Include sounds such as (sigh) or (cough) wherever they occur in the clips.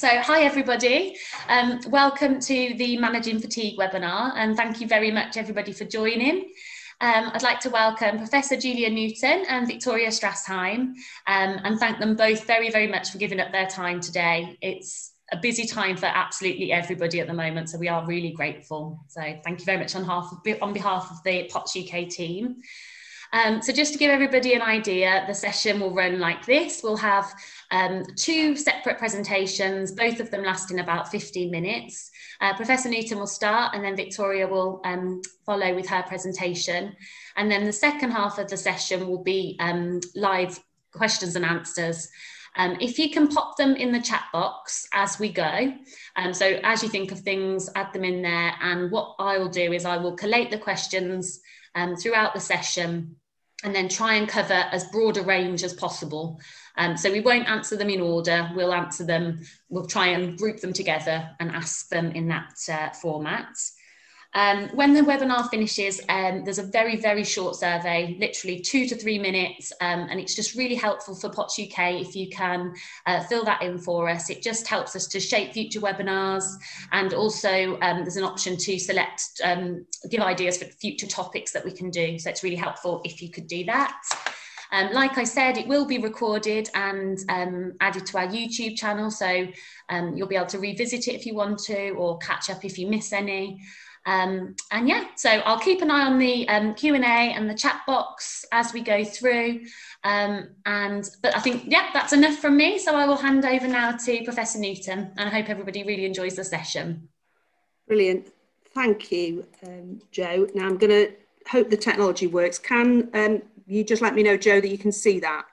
So hi everybody, um, welcome to the Managing Fatigue webinar and thank you very much everybody for joining. Um, I'd like to welcome Professor Julia Newton and Victoria Strassheim um, and thank them both very, very much for giving up their time today. It's a busy time for absolutely everybody at the moment, so we are really grateful. So thank you very much on, half on behalf of the POTS UK team. Um, so just to give everybody an idea, the session will run like this. We'll have um, two separate presentations, both of them lasting about 15 minutes. Uh, Professor Newton will start and then Victoria will um, follow with her presentation. And then the second half of the session will be um, live questions and answers. Um, if you can pop them in the chat box as we go, um, so as you think of things, add them in there. And what I will do is I will collate the questions um, throughout the session and then try and cover as broad a range as possible. Um, so we won't answer them in order, we'll answer them, we'll try and group them together and ask them in that uh, format. Um, when the webinar finishes, um, there's a very, very short survey, literally two to three minutes, um, and it's just really helpful for POTS UK if you can uh, fill that in for us. It just helps us to shape future webinars, and also um, there's an option to select, um, give ideas for future topics that we can do. So it's really helpful if you could do that. Um, like I said, it will be recorded and um, added to our YouTube channel, so um, you'll be able to revisit it if you want to or catch up if you miss any. Um, and yeah, so I'll keep an eye on the um, Q&A and the chat box as we go through. Um, and But I think, yeah, that's enough from me. So I will hand over now to Professor Newton and I hope everybody really enjoys the session. Brilliant. Thank you, um, Joe. Now I'm going to hope the technology works. Can um, you just let me know, Joe, that you can see that?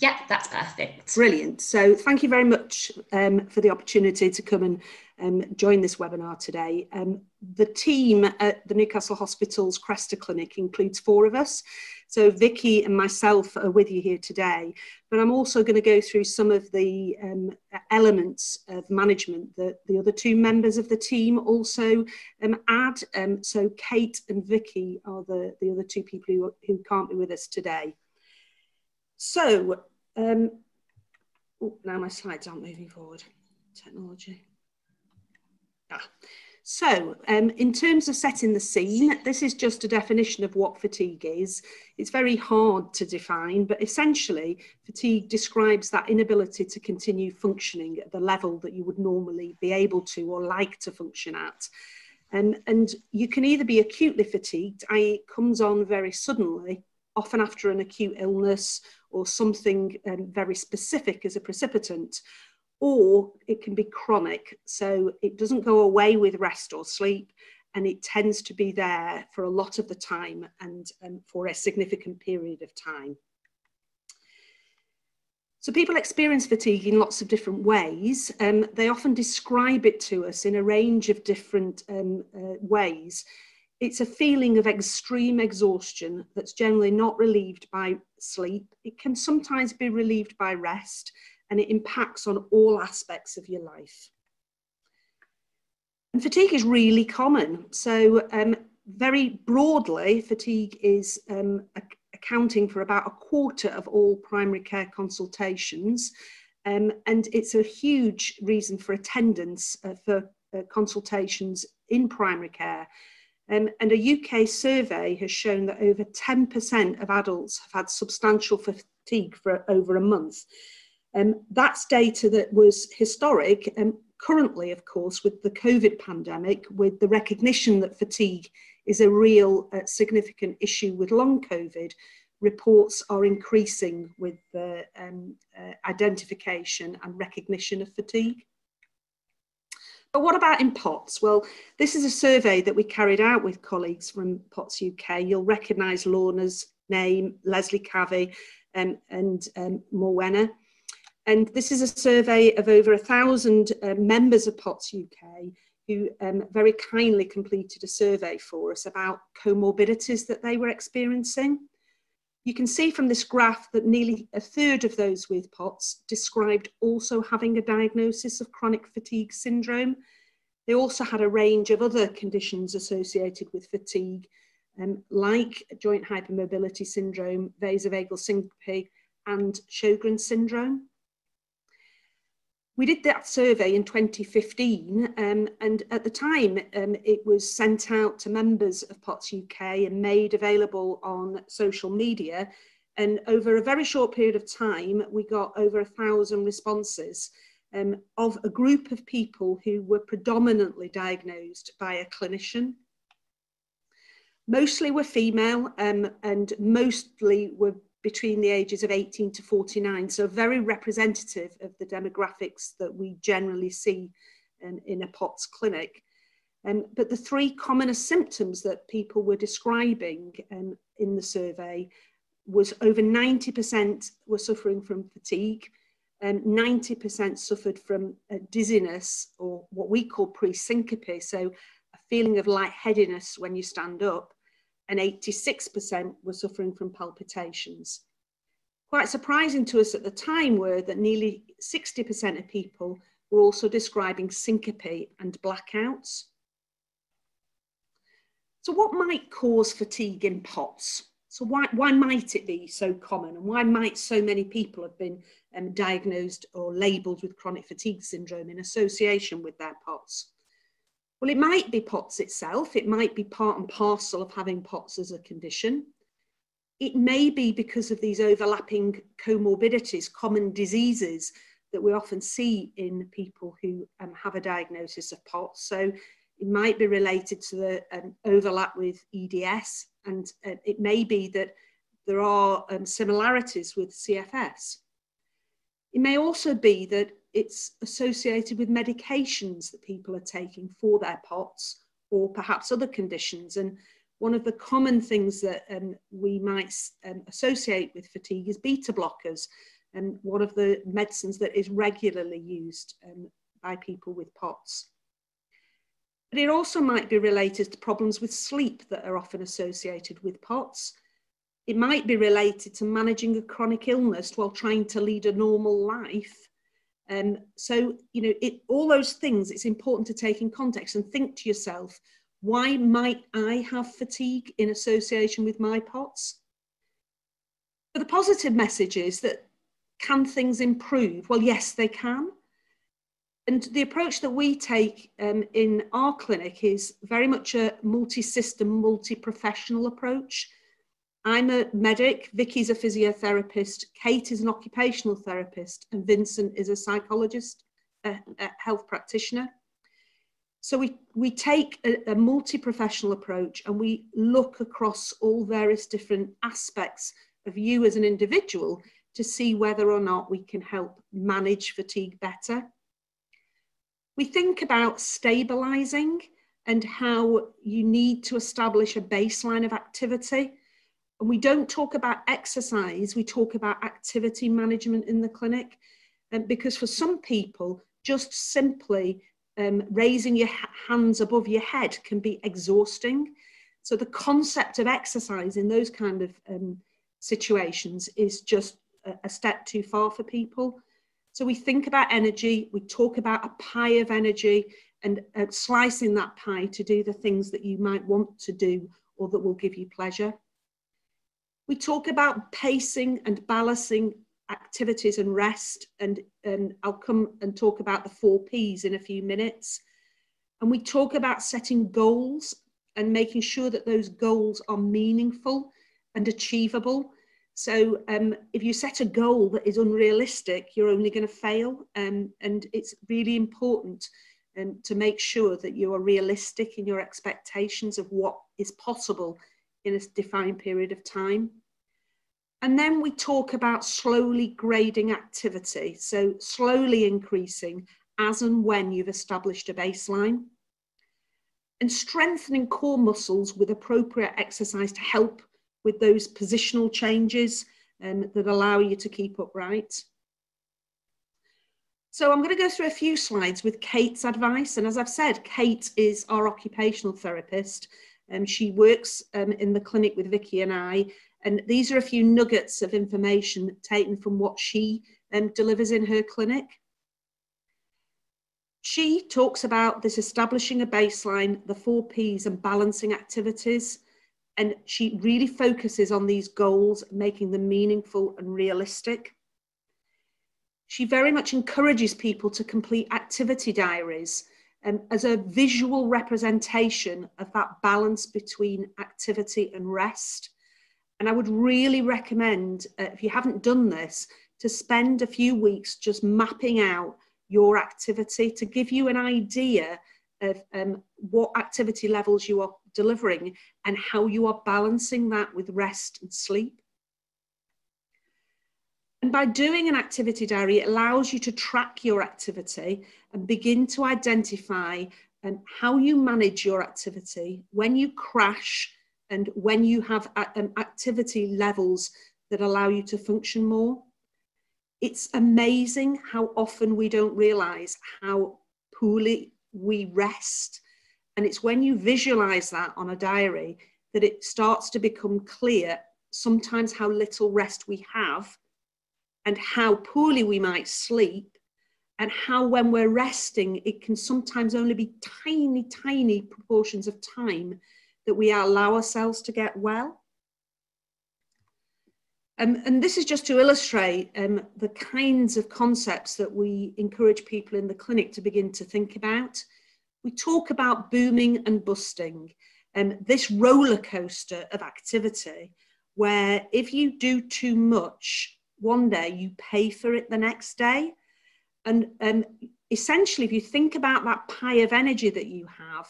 Yeah, that's perfect. Brilliant. So thank you very much um, for the opportunity to come and um, this webinar today. Um, the team at the Newcastle Hospital's Cresta Clinic includes four of us. So Vicky and myself are with you here today, but I'm also going to go through some of the um, elements of management that the other two members of the team also um, add. Um, so Kate and Vicky are the, the other two people who, who can't be with us today. So, um, oh, now my slides aren't moving forward. Technology. So, um, in terms of setting the scene, this is just a definition of what fatigue is. It's very hard to define, but essentially, fatigue describes that inability to continue functioning at the level that you would normally be able to or like to function at. Um, and you can either be acutely fatigued, i.e., it comes on very suddenly, often after an acute illness or something um, very specific as a precipitant, or it can be chronic. So it doesn't go away with rest or sleep, and it tends to be there for a lot of the time and um, for a significant period of time. So people experience fatigue in lots of different ways. Um, they often describe it to us in a range of different um, uh, ways. It's a feeling of extreme exhaustion that's generally not relieved by sleep. It can sometimes be relieved by rest and it impacts on all aspects of your life. And fatigue is really common. So, um, very broadly, fatigue is um, accounting for about a quarter of all primary care consultations. Um, and it's a huge reason for attendance uh, for uh, consultations in primary care. Um, and a UK survey has shown that over 10% of adults have had substantial fatigue for over a month. Um, that's data that was historic. And currently, of course, with the COVID pandemic, with the recognition that fatigue is a real uh, significant issue with long COVID, reports are increasing with the um, uh, identification and recognition of fatigue. But what about in POTS? Well, this is a survey that we carried out with colleagues from POTS UK. You'll recognise Lorna's name, Lesley Kavi um, and um, Morwenna. And this is a survey of over a thousand uh, members of POTS UK who um, very kindly completed a survey for us about comorbidities that they were experiencing. You can see from this graph that nearly a third of those with POTS described also having a diagnosis of chronic fatigue syndrome. They also had a range of other conditions associated with fatigue, um, like joint hypermobility syndrome, vasovagal syncope, and Sjogren's syndrome. We did that survey in 2015, um, and at the time um, it was sent out to members of POTS UK and made available on social media. And over a very short period of time, we got over a thousand responses um, of a group of people who were predominantly diagnosed by a clinician. Mostly were female um, and mostly were between the ages of 18 to 49, so very representative of the demographics that we generally see in, in a POTS clinic. Um, but the three commonest symptoms that people were describing um, in the survey was over 90% were suffering from fatigue, and 90% suffered from dizziness or what we call pre-syncope, so a feeling of lightheadedness when you stand up, and 86% were suffering from palpitations. Quite surprising to us at the time were that nearly 60% of people were also describing syncope and blackouts. So what might cause fatigue in POTS? So why, why might it be so common and why might so many people have been um, diagnosed or labelled with chronic fatigue syndrome in association with their POTS? Well, it might be POTS itself. It might be part and parcel of having POTS as a condition. It may be because of these overlapping comorbidities, common diseases that we often see in people who um, have a diagnosis of POTS. So it might be related to the um, overlap with EDS, and uh, it may be that there are um, similarities with CFS. It may also be that it's associated with medications that people are taking for their POTS or perhaps other conditions. And one of the common things that um, we might um, associate with fatigue is beta blockers, and one of the medicines that is regularly used um, by people with POTS. But it also might be related to problems with sleep that are often associated with POTS. It might be related to managing a chronic illness while trying to lead a normal life um, so, you know, it, all those things, it's important to take in context and think to yourself, why might I have fatigue in association with my POTS? But the positive message is that can things improve? Well, yes, they can. And the approach that we take um, in our clinic is very much a multi-system, multi-professional approach. I'm a medic, Vicky's a physiotherapist, Kate is an occupational therapist, and Vincent is a psychologist, a, a health practitioner. So we, we take a, a multi-professional approach and we look across all various different aspects of you as an individual to see whether or not we can help manage fatigue better. We think about stabilizing and how you need to establish a baseline of activity and we don't talk about exercise, we talk about activity management in the clinic. Um, because for some people, just simply um, raising your hands above your head can be exhausting. So the concept of exercise in those kind of um, situations is just a, a step too far for people. So we think about energy, we talk about a pie of energy and uh, slicing that pie to do the things that you might want to do or that will give you pleasure. We talk about pacing and balancing activities and rest, and, and I'll come and talk about the four P's in a few minutes. And we talk about setting goals and making sure that those goals are meaningful and achievable. So um, if you set a goal that is unrealistic, you're only going to fail. Um, and it's really important um, to make sure that you are realistic in your expectations of what is possible in a defined period of time. And then we talk about slowly grading activity, so slowly increasing as and when you've established a baseline. And strengthening core muscles with appropriate exercise to help with those positional changes um, that allow you to keep upright. So I'm going to go through a few slides with Kate's advice. And as I've said, Kate is our occupational therapist um, she works um, in the clinic with Vicky and I, and these are a few nuggets of information taken from what she um, delivers in her clinic. She talks about this establishing a baseline, the four P's, and balancing activities. And she really focuses on these goals, making them meaningful and realistic. She very much encourages people to complete activity diaries um, as a visual representation of that balance between activity and rest. And I would really recommend, uh, if you haven't done this, to spend a few weeks just mapping out your activity to give you an idea of um, what activity levels you are delivering and how you are balancing that with rest and sleep. And by doing an activity diary, it allows you to track your activity and begin to identify um, how you manage your activity, when you crash, and when you have um, activity levels that allow you to function more. It's amazing how often we don't realize how poorly we rest. And it's when you visualize that on a diary that it starts to become clear sometimes how little rest we have and how poorly we might sleep, and how when we're resting, it can sometimes only be tiny, tiny proportions of time that we allow ourselves to get well. Um, and this is just to illustrate um, the kinds of concepts that we encourage people in the clinic to begin to think about. We talk about booming and busting, um, this roller coaster of activity, where if you do too much, one day, you pay for it the next day. And um, essentially, if you think about that pie of energy that you have,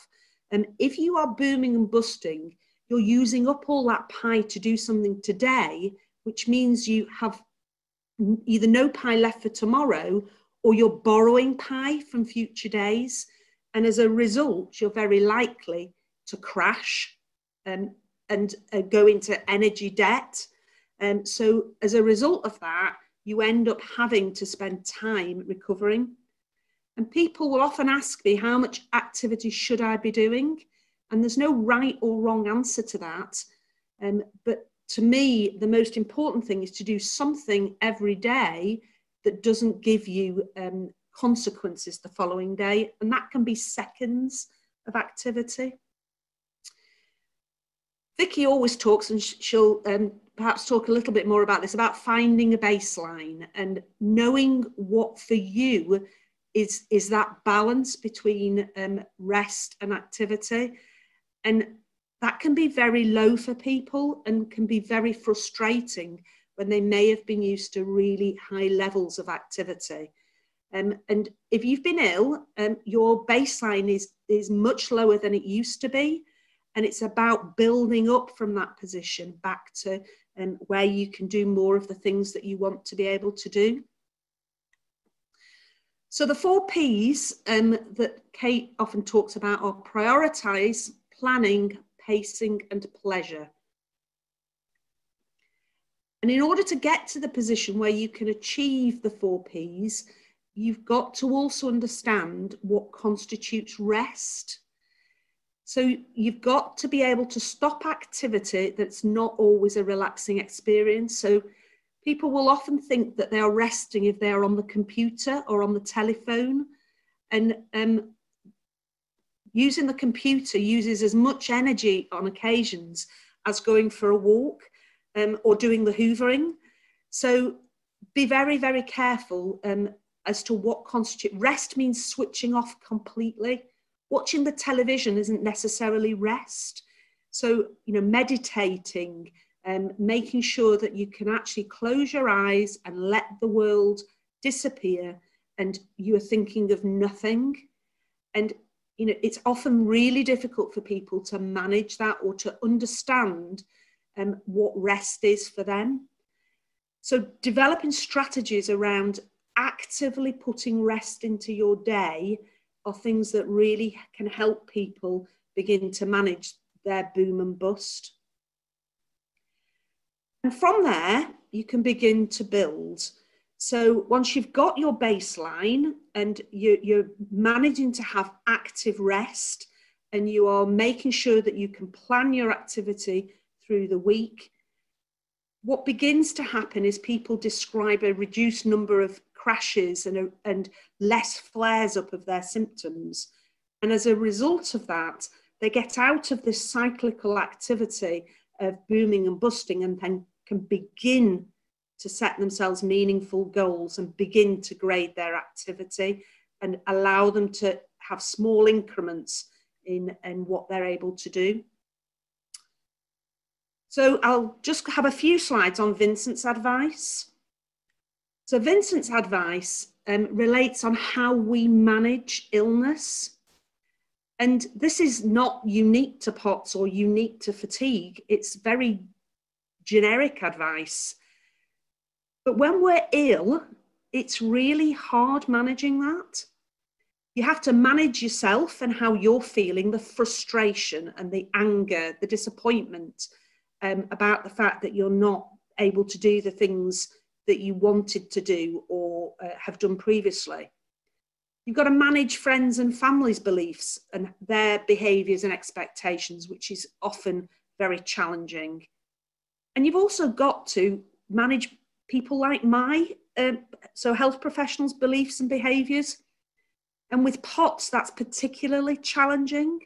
and um, if you are booming and busting, you're using up all that pie to do something today, which means you have either no pie left for tomorrow or you're borrowing pie from future days. And as a result, you're very likely to crash um, and uh, go into energy debt um, so as a result of that, you end up having to spend time recovering. And people will often ask me, how much activity should I be doing? And there's no right or wrong answer to that. Um, but to me, the most important thing is to do something every day that doesn't give you um, consequences the following day. And that can be seconds of activity. Vicky always talks, and she'll um, perhaps talk a little bit more about this about finding a baseline and knowing what for you is is that balance between um, rest and activity. And that can be very low for people and can be very frustrating when they may have been used to really high levels of activity. Um, and if you've been ill um, your baseline is is much lower than it used to be and it's about building up from that position back to um, where you can do more of the things that you want to be able to do. So the four P's um, that Kate often talks about are prioritise, planning, pacing and pleasure. And in order to get to the position where you can achieve the four P's, you've got to also understand what constitutes rest so you've got to be able to stop activity that's not always a relaxing experience. So people will often think that they are resting if they are on the computer or on the telephone. And um, using the computer uses as much energy on occasions as going for a walk um, or doing the hoovering. So be very, very careful um, as to what constitutes rest means switching off completely watching the television isn't necessarily rest. So, you know, meditating and um, making sure that you can actually close your eyes and let the world disappear and you are thinking of nothing. And, you know, it's often really difficult for people to manage that or to understand um, what rest is for them. So, developing strategies around actively putting rest into your day are things that really can help people begin to manage their boom and bust. And from there, you can begin to build. So once you've got your baseline and you, you're managing to have active rest and you are making sure that you can plan your activity through the week, what begins to happen is people describe a reduced number of crashes and, uh, and less flares up of their symptoms. And as a result of that, they get out of this cyclical activity of booming and busting and then can begin to set themselves meaningful goals and begin to grade their activity and allow them to have small increments in, in what they're able to do. So I'll just have a few slides on Vincent's advice. So Vincent's advice um, relates on how we manage illness. And this is not unique to POTS or unique to fatigue. It's very generic advice. But when we're ill, it's really hard managing that. You have to manage yourself and how you're feeling, the frustration and the anger, the disappointment, um, about the fact that you're not able to do the things that you wanted to do or uh, have done previously. You've got to manage friends and family's beliefs and their behaviours and expectations, which is often very challenging. And you've also got to manage people like my, uh, so health professionals' beliefs and behaviours. And with POTS, that's particularly challenging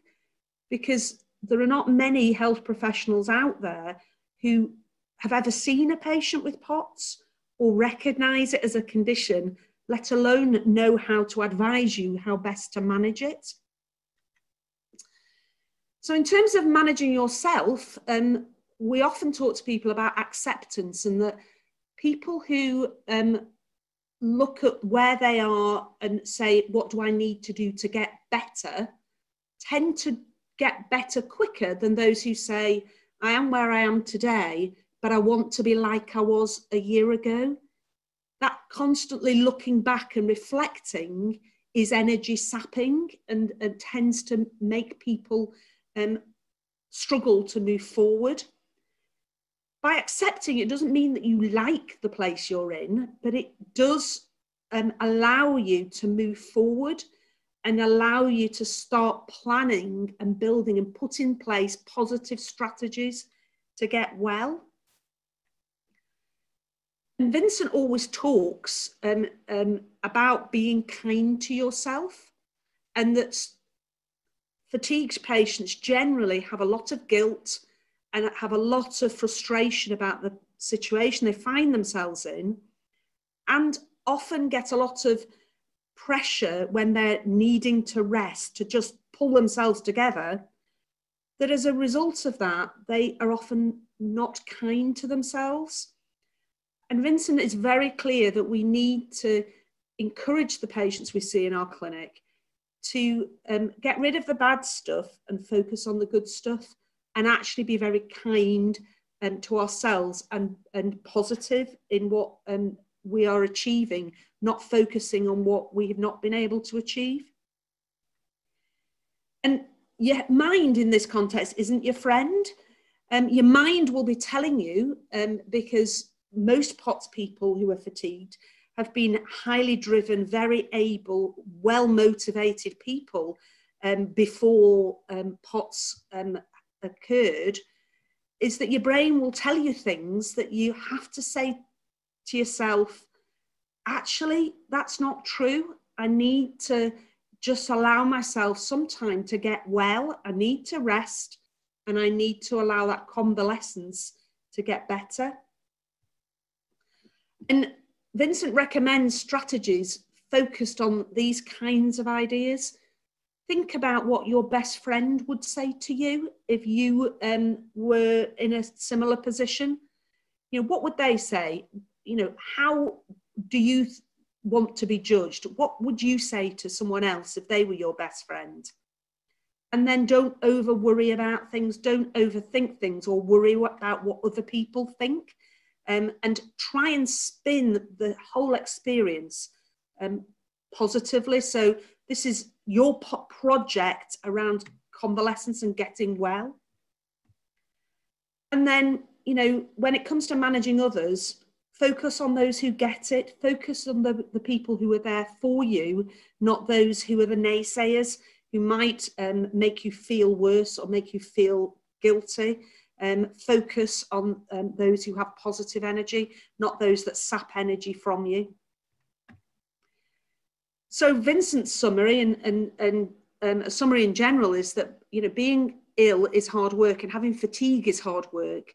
because there are not many health professionals out there who have ever seen a patient with POTS or recognize it as a condition, let alone know how to advise you how best to manage it. So, in terms of managing yourself, um, we often talk to people about acceptance and that people who um, look at where they are and say, What do I need to do to get better? tend to get better quicker than those who say, I am where I am today, but I want to be like I was a year ago. That constantly looking back and reflecting is energy sapping and, and tends to make people um, struggle to move forward. By accepting it doesn't mean that you like the place you're in, but it does um, allow you to move forward and allow you to start planning and building and put in place positive strategies to get well. Vincent always talks um, um, about being kind to yourself and that fatigued patients generally have a lot of guilt and have a lot of frustration about the situation they find themselves in and often get a lot of pressure when they're needing to rest to just pull themselves together that as a result of that they are often not kind to themselves and vincent is very clear that we need to encourage the patients we see in our clinic to um, get rid of the bad stuff and focus on the good stuff and actually be very kind um, to ourselves and, and positive in what um, we are achieving not focusing on what we have not been able to achieve. And your mind in this context isn't your friend. Um, your mind will be telling you, um, because most POTS people who are fatigued have been highly driven, very able, well motivated people um, before um, POTS um, occurred, is that your brain will tell you things that you have to say to yourself actually, that's not true. I need to just allow myself some time to get well. I need to rest and I need to allow that convalescence to get better. And Vincent recommends strategies focused on these kinds of ideas. Think about what your best friend would say to you if you um, were in a similar position. You know, what would they say? You know, how do you want to be judged? What would you say to someone else if they were your best friend? And then don't over worry about things, don't overthink things or worry about what other people think. Um, and try and spin the whole experience um, positively. So, this is your project around convalescence and getting well. And then, you know, when it comes to managing others, focus on those who get it focus on the, the people who are there for you not those who are the naysayers who might um, make you feel worse or make you feel guilty um, focus on um, those who have positive energy not those that sap energy from you so vincent's summary and, and, and um, a summary in general is that you know being ill is hard work and having fatigue is hard work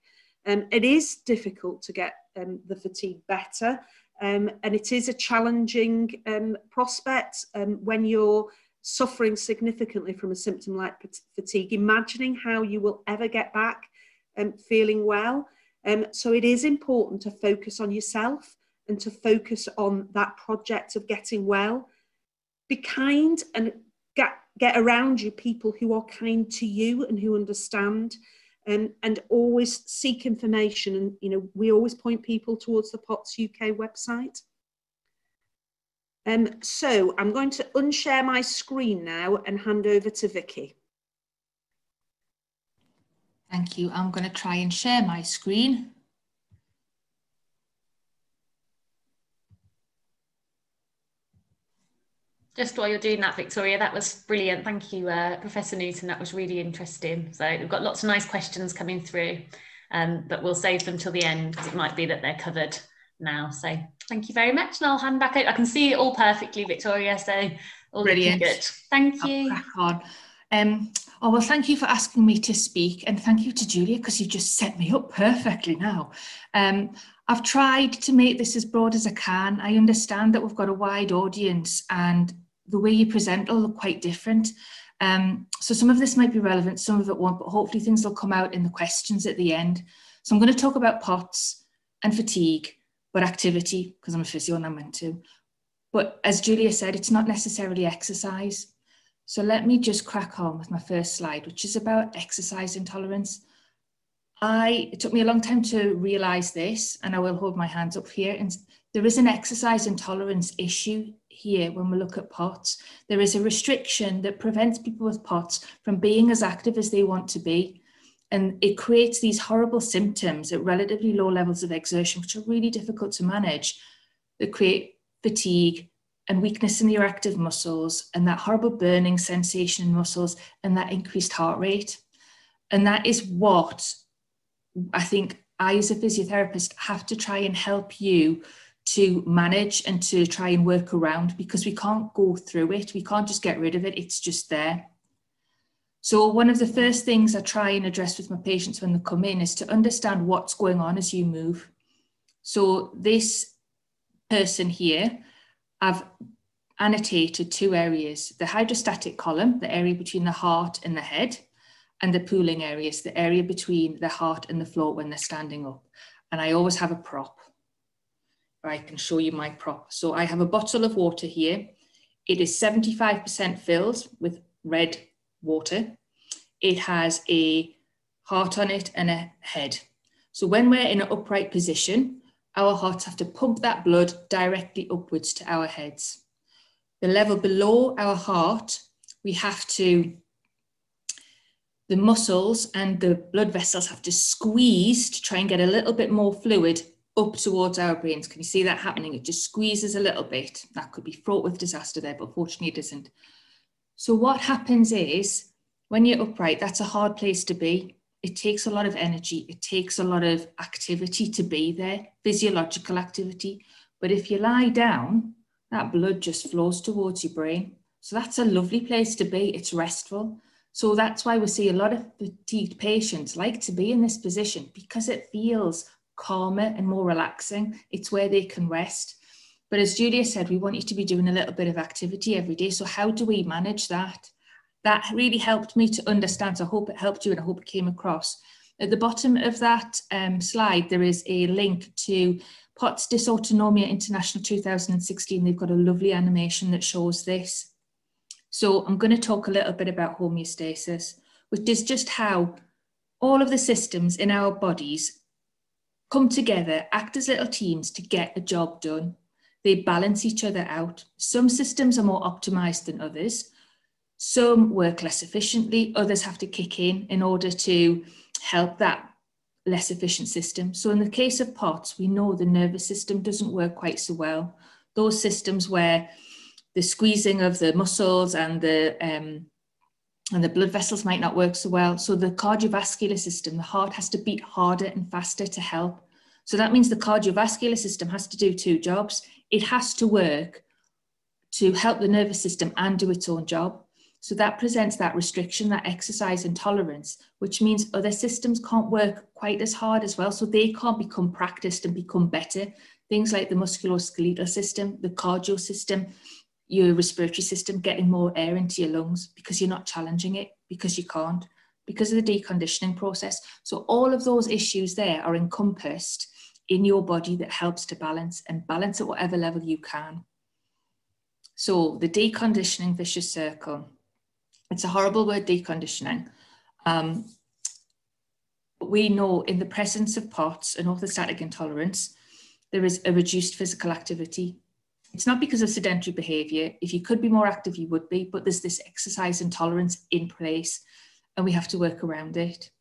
um, it is difficult to get um, the fatigue better. Um, and it is a challenging um, prospect when you're suffering significantly from a symptom like fatigue, imagining how you will ever get back um, feeling well. Um, so it is important to focus on yourself and to focus on that project of getting well. Be kind and get, get around you people who are kind to you and who understand. Um, and always seek information. And you know, we always point people towards the POTS UK website. Um, so I'm going to unshare my screen now and hand over to Vicky. Thank you. I'm going to try and share my screen. Just while you're doing that, Victoria, that was brilliant. Thank you, uh, Professor Newton. That was really interesting. So we've got lots of nice questions coming through, um, but we'll save them till the end because it might be that they're covered now. So thank you very much. And I'll hand back out. I can see it all perfectly, Victoria. So all Brilliant. good. Thank you. crack on. Um, oh, well, thank you for asking me to speak. And thank you to Julia, because you've just set me up (laughs) perfectly now. Um, I've tried to make this as broad as I can. I understand that we've got a wide audience and the way you present will look quite different. Um, so some of this might be relevant, some of it won't, but hopefully things will come out in the questions at the end. So I'm going to talk about POTS and fatigue but activity, because I'm a physio and I'm meant to. But as Julia said, it's not necessarily exercise. So let me just crack on with my first slide, which is about exercise intolerance. I, it took me a long time to realize this, and I will hold my hands up here. And there is an exercise intolerance issue here when we look at POTS. There is a restriction that prevents people with POTS from being as active as they want to be and it creates these horrible symptoms at relatively low levels of exertion, which are really difficult to manage, that create fatigue and weakness in the active muscles and that horrible burning sensation in muscles and that increased heart rate. And that is what I think I, as a physiotherapist, have to try and help you to manage and to try and work around because we can't go through it. We can't just get rid of it, it's just there. So, one of the first things I try and address with my patients when they come in is to understand what's going on as you move. So, this person here, I've annotated two areas the hydrostatic column, the area between the heart and the head, and the pooling areas, the area between the heart and the floor when they're standing up. And I always have a prop. I can show you my prop. So, I have a bottle of water here. It is 75% filled with red water. It has a heart on it and a head. So when we're in an upright position, our hearts have to pump that blood directly upwards to our heads. The level below our heart, we have to, the muscles and the blood vessels have to squeeze to try and get a little bit more fluid up towards our brains. Can you see that happening? It just squeezes a little bit. That could be fraught with disaster there, but fortunately it isn't. So what happens is when you're upright, that's a hard place to be. It takes a lot of energy. It takes a lot of activity to be there, physiological activity. But if you lie down, that blood just flows towards your brain. So that's a lovely place to be. It's restful. So that's why we see a lot of fatigued patients like to be in this position because it feels calmer and more relaxing. It's where they can rest. But as Julia said, we want you to be doing a little bit of activity every day. So how do we manage that? That really helped me to understand. So I hope it helped you and I hope it came across. At the bottom of that um, slide, there is a link to POTS Dysautonomia International 2016. They've got a lovely animation that shows this. So I'm going to talk a little bit about homeostasis, which is just how all of the systems in our bodies come together, act as little teams to get a job done. They balance each other out. Some systems are more optimized than others. Some work less efficiently, others have to kick in in order to help that less efficient system. So, in the case of POTS, we know the nervous system doesn't work quite so well. Those systems where the squeezing of the muscles and the um, and the blood vessels might not work so well. So the cardiovascular system, the heart has to beat harder and faster to help. So that means the cardiovascular system has to do two jobs it has to work to help the nervous system and do its own job. So that presents that restriction, that exercise intolerance, which means other systems can't work quite as hard as well. So they can't become practiced and become better. Things like the musculoskeletal system, the cardio system, your respiratory system, getting more air into your lungs because you're not challenging it, because you can't, because of the deconditioning process. So all of those issues there are encompassed in your body that helps to balance and balance at whatever level you can. So the deconditioning vicious circle, it's a horrible word, deconditioning. Um, we know in the presence of POTS and orthostatic intolerance, there is a reduced physical activity. It's not because of sedentary behavior. If you could be more active, you would be, but there's this exercise intolerance in place and we have to work around it.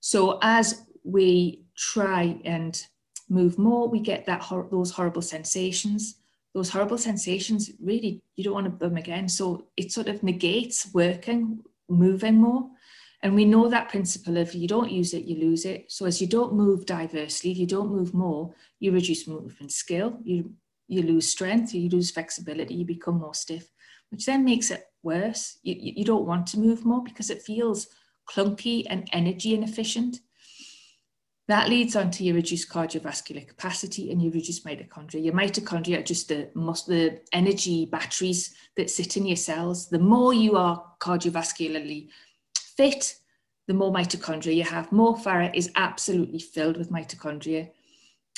So as we try and move more, we get that those horrible sensations. Those horrible sensations, really, you don't want to them again. So it sort of negates working, moving more. And we know that principle of you don't use it, you lose it. So as you don't move diversely, if you don't move more, you reduce movement skill, you, you lose strength, you lose flexibility, you become more stiff, which then makes it worse. You, you don't want to move more because it feels clunky and energy inefficient. That leads on to your reduced cardiovascular capacity and your reduced mitochondria. Your mitochondria are just the, the energy batteries that sit in your cells. The more you are cardiovascularly fit, the more mitochondria you have. Mo Farah is absolutely filled with mitochondria.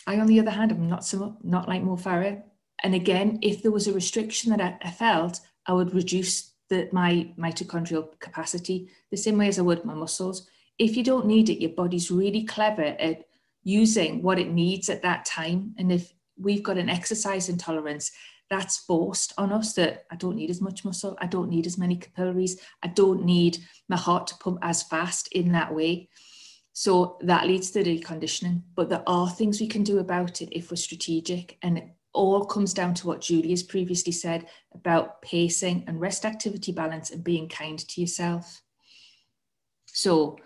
I, on the other hand, am not so not like Mo Farah. And again, if there was a restriction that I, I felt, I would reduce the, my mitochondrial capacity the same way as I would my muscles if you don't need it, your body's really clever at using what it needs at that time. And if we've got an exercise intolerance, that's forced on us that I don't need as much muscle, I don't need as many capillaries, I don't need my heart to pump as fast in that way. So that leads to deconditioning. But there are things we can do about it if we're strategic. And it all comes down to what Julie has previously said about pacing and rest activity balance and being kind to yourself. So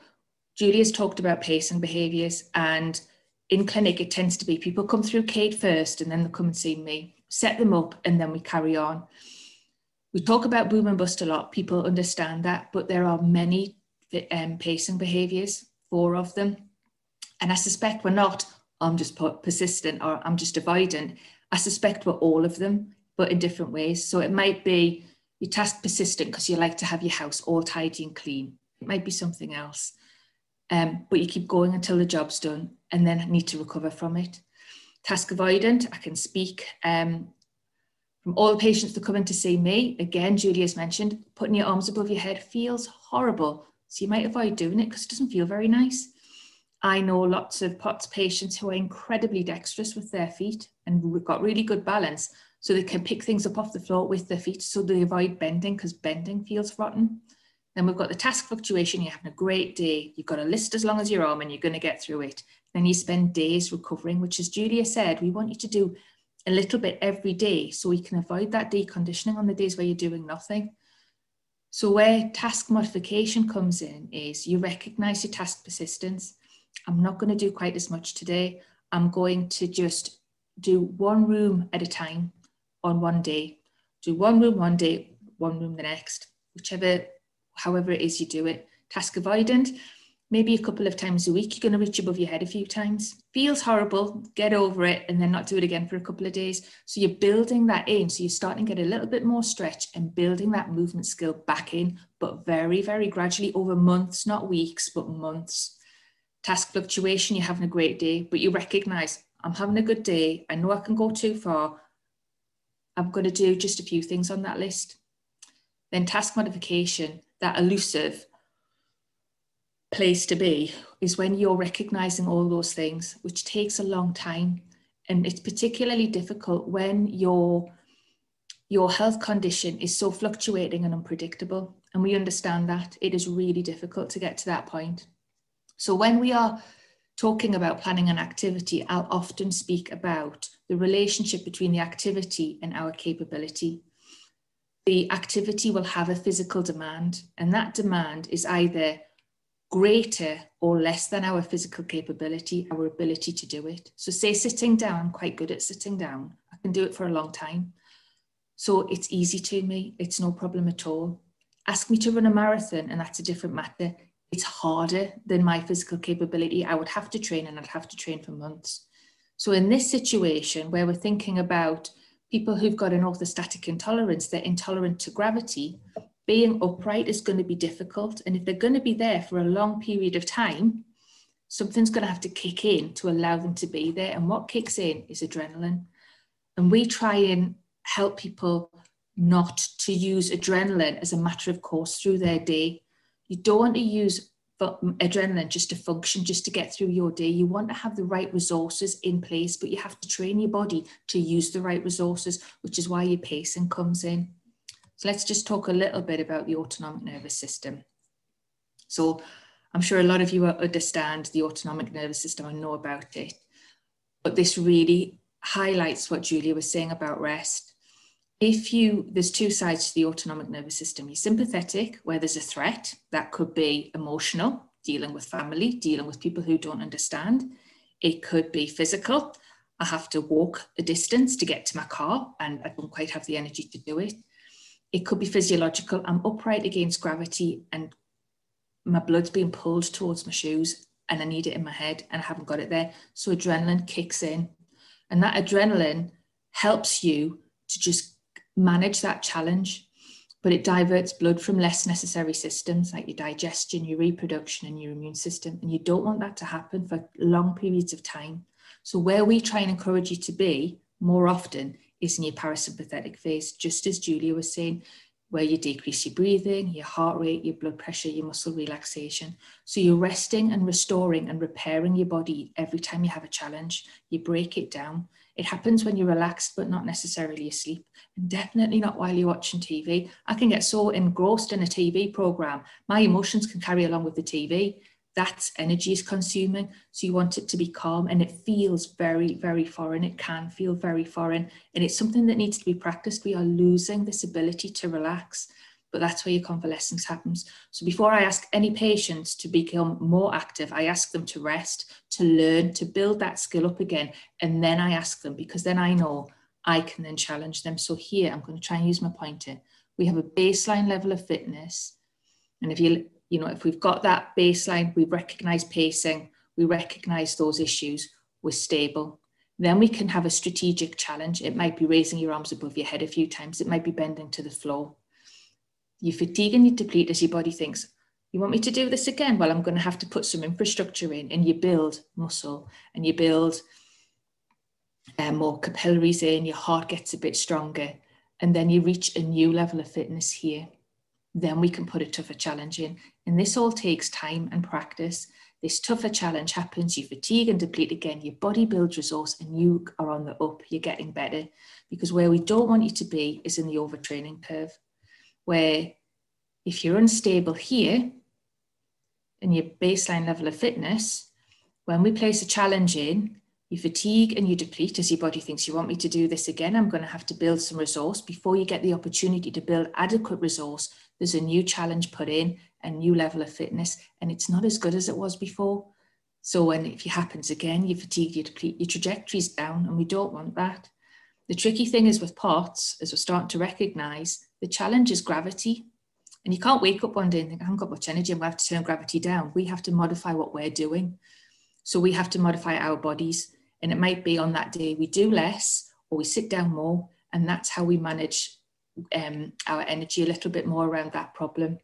Julia's talked about pacing behaviours, and in clinic, it tends to be people come through Kate first and then they come and see me, set them up, and then we carry on. We talk about boom and bust a lot, people understand that, but there are many um, pacing behaviours, four of them. And I suspect we're not, I'm just persistent or I'm just avoidant. I suspect we're all of them, but in different ways. So it might be you task persistent because you like to have your house all tidy and clean. It might be something else um, but you keep going until the job's done and then need to recover from it. Task avoidant, I can speak um, from all the patients that come in to see me. Again, Julie has mentioned, putting your arms above your head feels horrible. So you might avoid doing it because it doesn't feel very nice. I know lots of POTS patients who are incredibly dexterous with their feet and got really good balance. So they can pick things up off the floor with their feet so they avoid bending because bending feels rotten. Then we've got the task fluctuation. You're having a great day. You've got a list as long as your arm and you're going to get through it. Then you spend days recovering, which as Julia said, we want you to do a little bit every day so we can avoid that deconditioning on the days where you're doing nothing. So where task modification comes in is you recognize your task persistence. I'm not going to do quite as much today. I'm going to just do one room at a time on one day. Do one room one day, one room the next, whichever however it is you do it. Task avoidant, maybe a couple of times a week, you're going to reach above your head a few times. Feels horrible, get over it, and then not do it again for a couple of days. So you're building that in. So you're starting to get a little bit more stretch and building that movement skill back in, but very, very gradually over months, not weeks, but months. Task fluctuation, you're having a great day, but you recognize I'm having a good day. I know I can go too far. I'm going to do just a few things on that list. Then task modification, that elusive place to be is when you're recognizing all those things, which takes a long time. And it's particularly difficult when your, your health condition is so fluctuating and unpredictable. And we understand that it is really difficult to get to that point. So when we are talking about planning an activity, I'll often speak about the relationship between the activity and our capability the activity will have a physical demand, and that demand is either greater or less than our physical capability, our ability to do it. So, say sitting down, I'm quite good at sitting down, I can do it for a long time. So, it's easy to me, it's no problem at all. Ask me to run a marathon, and that's a different matter. It's harder than my physical capability. I would have to train, and I'd have to train for months. So, in this situation where we're thinking about people who've got an orthostatic intolerance, they're intolerant to gravity, being upright is going to be difficult. And if they're going to be there for a long period of time, something's going to have to kick in to allow them to be there. And what kicks in is adrenaline. And we try and help people not to use adrenaline as a matter of course through their day. You don't want to use adrenaline just to function, just to get through your day. You want to have the right resources in place, but you have to train your body to use the right resources, which is why your pacing comes in. So let's just talk a little bit about the autonomic nervous system. So I'm sure a lot of you understand the autonomic nervous system and know about it, but this really highlights what Julia was saying about rest. If you, there's two sides to the autonomic nervous system. You're sympathetic, where there's a threat, that could be emotional, dealing with family, dealing with people who don't understand. It could be physical. I have to walk a distance to get to my car and I don't quite have the energy to do it. It could be physiological. I'm upright against gravity and my blood's being pulled towards my shoes and I need it in my head and I haven't got it there. So adrenaline kicks in. And that adrenaline helps you to just manage that challenge, but it diverts blood from less necessary systems like your digestion, your reproduction, and your immune system. And you don't want that to happen for long periods of time. So, where we try and encourage you to be more often is in your parasympathetic phase, just as Julia was saying, where you decrease your breathing, your heart rate, your blood pressure, your muscle relaxation. So you're resting and restoring and repairing your body every time you have a challenge. You break it down. It happens when you're relaxed, but not necessarily asleep, and definitely not while you're watching TV. I can get so engrossed in a TV program, my emotions can carry along with the TV that's energy is consuming. So you want it to be calm and it feels very, very foreign. It can feel very foreign. And it's something that needs to be practiced. We are losing this ability to relax, but that's where your convalescence happens. So before I ask any patients to become more active, I ask them to rest, to learn, to build that skill up again. And then I ask them because then I know I can then challenge them. So here I'm going to try and use my pointer. We have a baseline level of fitness. And if you you know, if we've got that baseline, we recognize pacing, we recognize those issues, we're stable. Then we can have a strategic challenge. It might be raising your arms above your head a few times. It might be bending to the floor. You fatigue and you deplete as your body thinks, you want me to do this again? Well, I'm going to have to put some infrastructure in and you build muscle and you build uh, more capillaries in, your heart gets a bit stronger. And then you reach a new level of fitness here then we can put a tougher challenge in. And this all takes time and practice. This tougher challenge happens, you fatigue and deplete again, your body builds resource, and you are on the up, you're getting better. Because where we don't want you to be is in the overtraining curve, where if you're unstable here in your baseline level of fitness, when we place a challenge in, you fatigue and you deplete as your body thinks you want me to do this again. I'm going to have to build some resource before you get the opportunity to build adequate resource there's a new challenge put in, a new level of fitness, and it's not as good as it was before. So when if it happens again, you fatigue, you deplete, your trajectory's down, and we don't want that. The tricky thing is with POTS, as we're starting to recognize, the challenge is gravity. And you can't wake up one day and think, I haven't got much energy, and we have to turn gravity down. We have to modify what we're doing. So we have to modify our bodies. And it might be on that day we do less or we sit down more. And that's how we manage um, our energy a little bit more around that problem.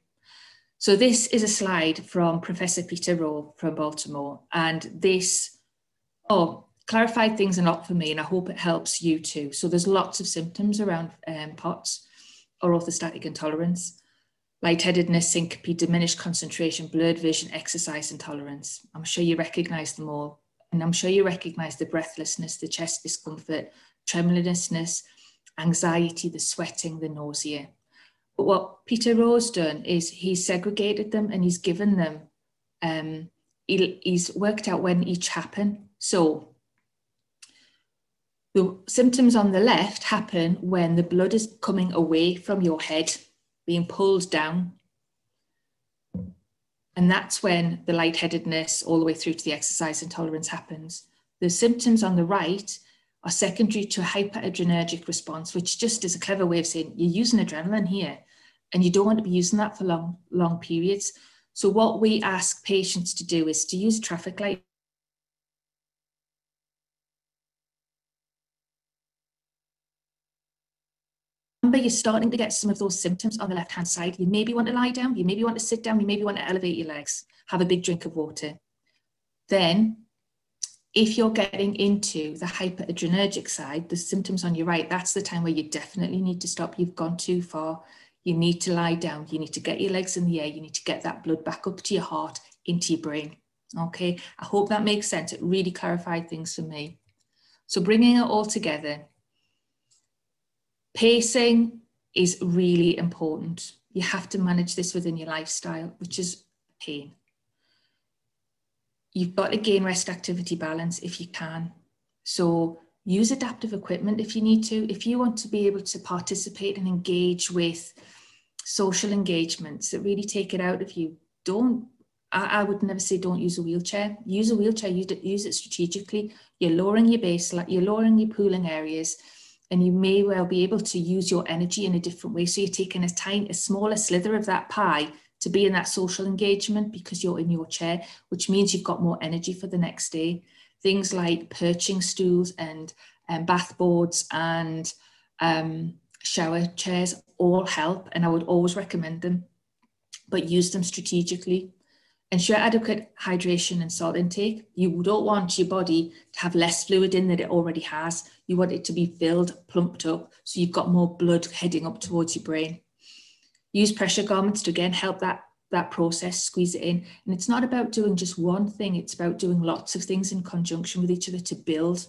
So this is a slide from Professor Peter Rowe from Baltimore, and this oh clarified things a lot for me, and I hope it helps you too. So there's lots of symptoms around um, POTS or orthostatic intolerance, lightheadedness, syncope, diminished concentration, blurred vision, exercise intolerance. I'm sure you recognise them all, and I'm sure you recognise the breathlessness, the chest discomfort, tremulousness, anxiety, the sweating, the nausea. But what Peter Rowe's done is he's segregated them and he's given them, um, he, he's worked out when each happen. So the symptoms on the left happen when the blood is coming away from your head, being pulled down. And that's when the lightheadedness all the way through to the exercise intolerance happens. The symptoms on the right are secondary to a hyperadrenergic response, which just is a clever way of saying you're using adrenaline here. and you don't want to be using that for long, long periods. So what we ask patients to do is to use traffic light remember you're starting to get some of those symptoms on the left hand side. You maybe want to lie down, you maybe want to sit down, you maybe want to elevate your legs, have a big drink of water. Then, if you're getting into the hyperadrenergic side, the symptoms on your right, that's the time where you definitely need to stop. You've gone too far. You need to lie down. You need to get your legs in the air. You need to get that blood back up to your heart, into your brain. Okay, I hope that makes sense. It really clarified things for me. So, bringing it all together, Pacing is really important. You have to manage this within your lifestyle, which is pain. You've got to gain rest activity balance if you can. So use adaptive equipment if you need to. If you want to be able to participate and engage with social engagements that really take it out of you, don't I, would never say don't use a wheelchair. Use a wheelchair, use it, use it strategically. You're lowering your base, you're lowering your pooling areas and you may well be able to use your energy in a different way. So you're taking a tiny, a smaller slither of that pie to be in that social engagement because you're in your chair, which means you've got more energy for the next day. Things like perching stools and um, bath boards and um, shower chairs all help, and I would always recommend them, but use them strategically. Ensure adequate hydration and salt intake. You don't want your body to have less fluid in than it already has. You want it to be filled, plumped up, so you've got more blood heading up towards your brain. Use pressure garments to again help that, that process, squeeze it in. And it's not about doing just one thing, it's about doing lots of things in conjunction with each other to build.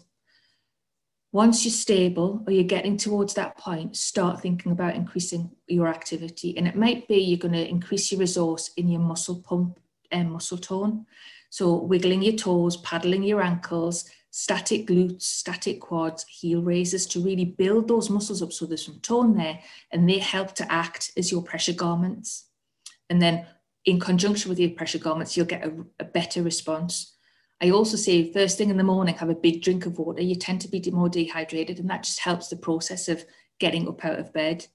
Once you're stable or you're getting towards that point, start thinking about increasing your activity. And it might be you're going to increase your resource in your muscle pump um, muscle tone. So wiggling your toes, paddling your ankles, static glutes, static quads, heel raises to really build those muscles up so there's some tone there and they help to act as your pressure garments. And then in conjunction with your pressure garments, you'll get a, a better response. I also say first thing in the morning, have a big drink of water. You tend to be more dehydrated and that just helps the process of getting up out of bed.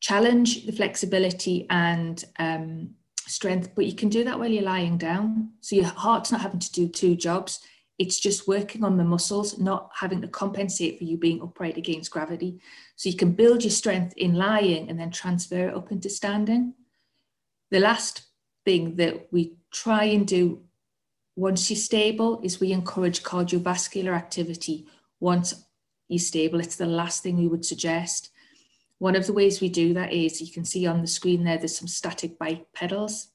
Challenge the flexibility and um, strength, but you can do that while you're lying down. So your heart's not having to do two jobs. It's just working on the muscles, not having to compensate for you being upright against gravity. So you can build your strength in lying and then transfer it up into standing. The last thing that we try and do once you're stable is we encourage cardiovascular activity once you're stable. It's the last thing we would suggest. One of the ways we do that is you can see on the screen there, there's some static bike pedals.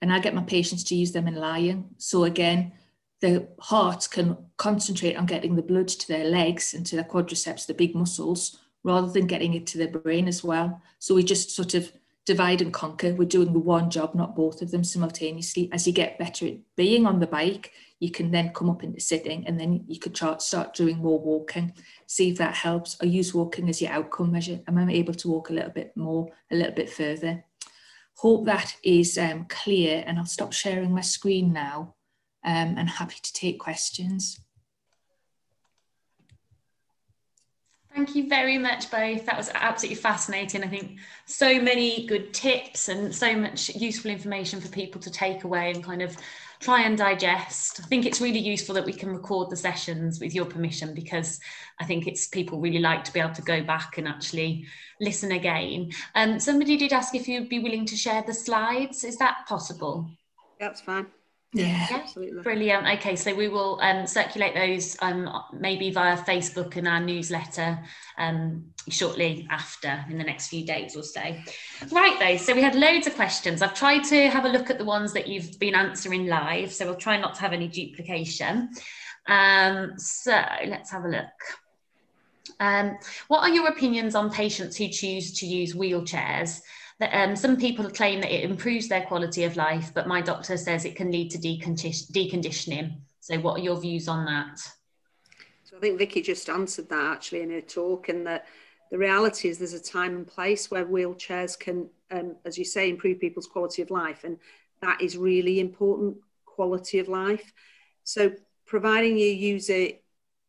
And I get my patients to use them in lying. So again, the heart can concentrate on getting the blood to their legs and to their quadriceps, the big muscles, rather than getting it to their brain as well. So we just sort of divide and conquer. We're doing the one job, not both of them simultaneously. As you get better at being on the bike, you can then come up into sitting and then you could start doing more walking, see if that helps, or use walking as your outcome measure. Am I able to walk a little bit more, a little bit further? Hope that is um, clear and I'll stop sharing my screen now um, and happy to take questions. Thank you very much, both. That was absolutely fascinating. I think so many good tips and so much useful information for people to take away and kind of try and digest. I think it's really useful that we can record the sessions with your permission because I think it's people really like to be able to go back and actually listen again. Um, somebody did ask if you'd be willing to share the slides. Is that possible? That's fine. Yeah, absolutely. Brilliant. Okay, so we will um, circulate those um, maybe via Facebook and our newsletter um, shortly after in the next few days or so. Right, though, so we had loads of questions. I've tried to have a look at the ones that you've been answering live, so we'll try not to have any duplication. Um, so let's have a look. Um, what are your opinions on patients who choose to use wheelchairs? Um, some people claim that it improves their quality of life, but my doctor says it can lead to deconditioning. So, what are your views on that? So, I think Vicky just answered that actually in her talk, and that the reality is there's a time and place where wheelchairs can, um, as you say, improve people's quality of life, and that is really important quality of life. So, providing you use it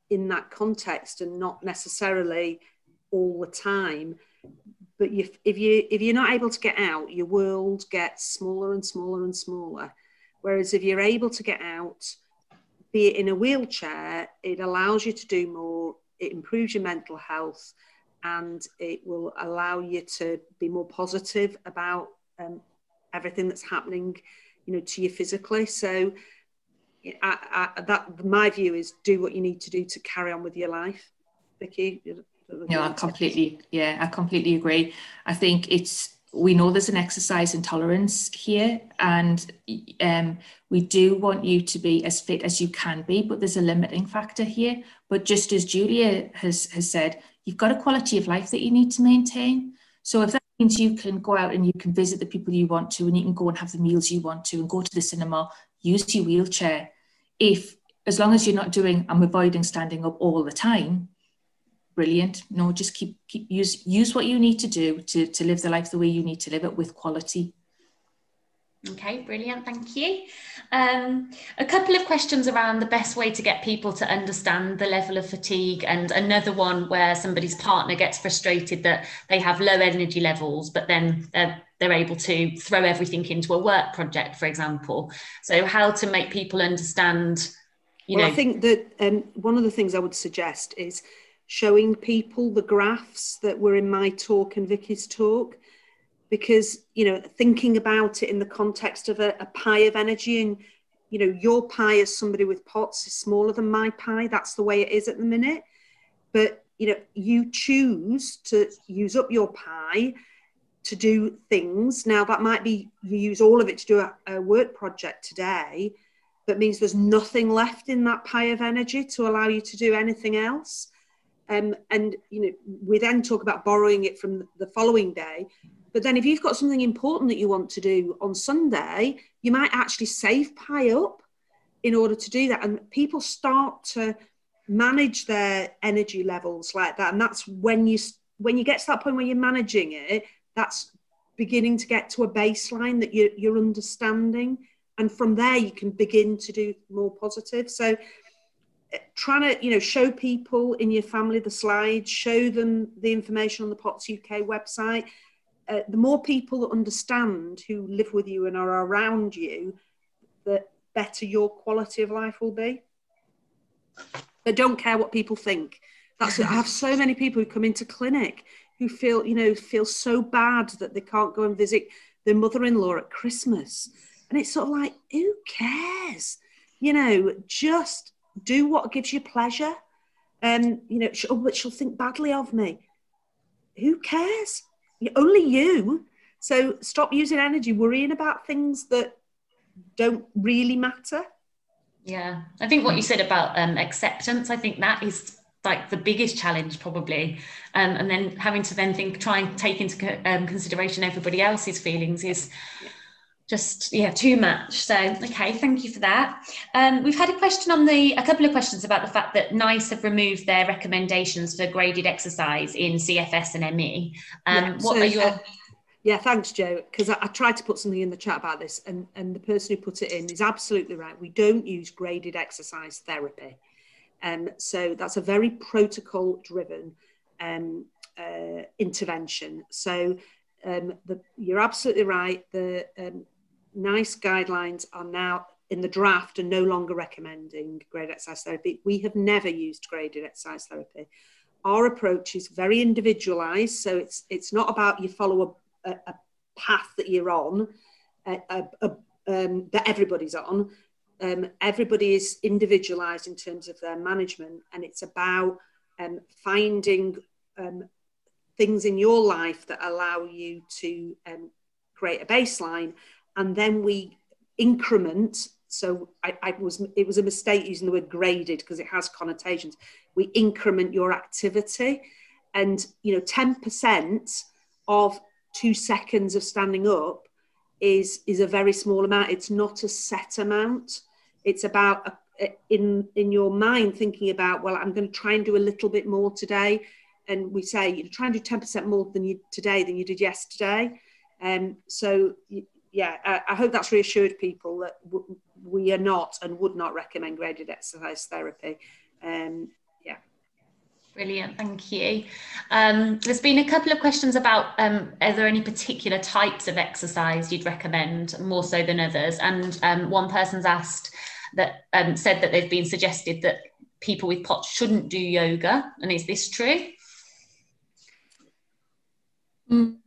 in that context and not necessarily all the time but you, if you if you're not able to get out, your world gets smaller and smaller and smaller. Whereas if you're able to get out, be it in a wheelchair, it allows you to do more. It improves your mental health, and it will allow you to be more positive about um, everything that's happening, you know, to you physically. So, I, I, that my view is do what you need to do to carry on with your life. Vicky, no, I completely, yeah, I completely agree. I think it's we know there's an exercise intolerance here, and um, we do want you to be as fit as you can be, but there's a limiting factor here. But just as Julia has has said, you've got a quality of life that you need to maintain. So if that means you can go out and you can visit the people you want to, and you can go and have the meals you want to, and go to the cinema, use your wheelchair. If as long as you're not doing, I'm avoiding standing up all the time, brilliant. No, just keep, keep use use what you need to do to, to live the life the way you need to live it with quality. Okay, brilliant. Thank you. Um, a couple of questions around the best way to get people to understand the level of fatigue, and another one where somebody's partner gets frustrated that they have low energy levels, but then they're, they're able to throw everything into a work project, for example. So, how to make people understand, you well, know. I think that um, one of the things I would suggest is showing people the graphs that were in my talk and Vicky's talk. Because you know thinking about it in the context of a, a, pie of energy and you know your pie as somebody with pots is smaller than my pie. That's the way it is at the minute. But you know you choose to use up your pie to do things. Now that might be you use all of it to do a, a work project today that means there's nothing left in that pie of energy to allow you to do anything else um, and you know, we then talk about borrowing it from the following day. But then if you've got something important that you want to do on Sunday, you might actually save pie up in order to do that. And people start to manage their energy levels like that. And that's when you when you get to that point where you're managing it, that's beginning to get to a baseline that you're, you're understanding. And from there, you can begin to do more positive. So trying to you know show people in your family the slides show them the information on the pots uk website uh, the more people that understand who live with you and are around you the better your quality of life will be. They don't care what people think. That's i have so many people who come into clinic who feel you know feel so bad that they can't go and visit their mother-in-law at christmas. And it's sort of like who cares? You know just do what gives you pleasure. Um, you know, oh, but she'll think badly of me. Who cares? Only you. So stop using energy worrying about things that don't really matter. Yeah, I think what you said about um, acceptance, I think that is like the biggest challenge probably, um, and then having to then think, try and take into um, consideration everybody else's feelings is. Just yeah too much. So okay thank you for that. Um, we've had a question on the a couple of questions about the fact that nice have removed their recommendations for graded exercise in cfs and me um, yeah, what so, are your uh, yeah thanks joe because I, I, tried to put something in the chat about this and and the person who put it in is absolutely right. We don't use graded exercise therapy. Um, so that's a very protocol driven um, uh, intervention. So um, the, you're absolutely right. The um, NICE guidelines are now in the draft and no longer recommending graded exercise therapy. We have never used graded exercise therapy. Our approach is very individualized, so it's it's not about you follow a, a, a path that you're on, a, um, that everybody's on. Um, everybody is individualized in terms of their management, and it's about um, finding um, things in your life that allow you to um, create a baseline and then we increment so I, I, was it was a mistake using the word graded because it has connotations. We increment your activity and you know 10% of two seconds of standing up is is a very small amount. It's not a set amount. It's about a, in in your mind thinking about well i'm going to try and do a little bit more today. And we say you know, try and do 10% more than you today than you did yesterday. Um, so yeah, I, I, hope that's reassured people that w- we are not and would not recommend graded exercise therapy. Um, yeah. Brilliant, thank you. Um, there's been a couple of questions about um, are there any particular types of exercise you'd recommend more so than others? And um, one person's asked that um, said that they've been suggested that people with POTS shouldn't do yoga. And is this true? Mm.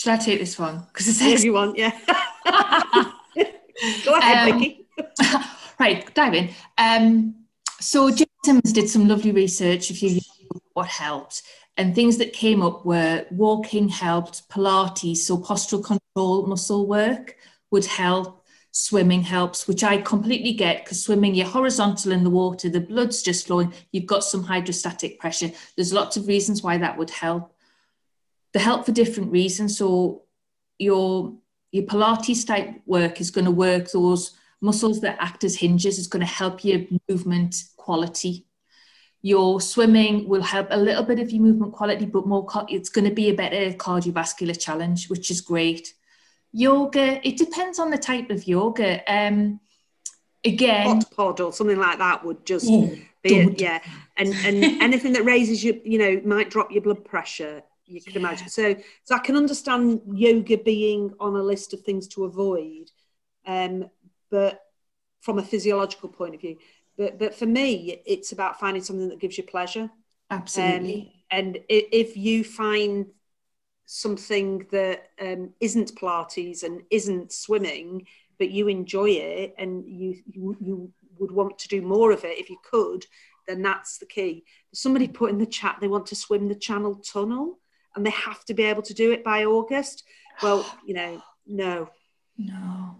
Should I take this one? Because it's says you want, yeah. (laughs) Go ahead, um, Vicky. (laughs) right, dive in. Um, so Jim Simmons did some lovely research a few years what helped. And things that came up were walking helped, Pilates, so postural control muscle work would help, swimming helps, which I completely get because swimming, you're horizontal in the water, the blood's just flowing, you've got some hydrostatic pressure. There's lots of reasons why that would help. The help for different reasons. So your your Pilates type work is going to work those muscles that act as hinges, is going to help your movement quality your swimming will help a little bit of your movement quality, but more it's going to be a better cardiovascular challenge, which is great. Yoga, it depends on the type of yoga. Um, again, hot pod or something like that would just oh, be it, yeah. And and anything that raises your, you know, might drop your blood pressure. You can yeah. imagine. So, so I can understand yoga being on a list of things to avoid, um, but from a physiological point of view. But but for me, it's about finding something that gives you pleasure. Absolutely. Um, and if you find something that um, not Pilates and isn't swimming, but you enjoy it and you, you you would want to do more of it if you could, then that's the key. Somebody put in the chat they want to swim the Channel Tunnel and they have to be able to do it by August. Well, (sighs) you know, no. No.